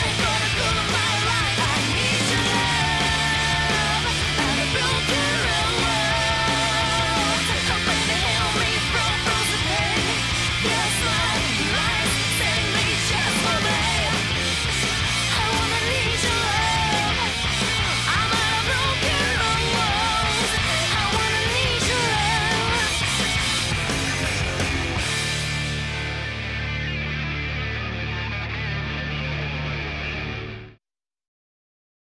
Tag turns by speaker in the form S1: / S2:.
S1: Bye.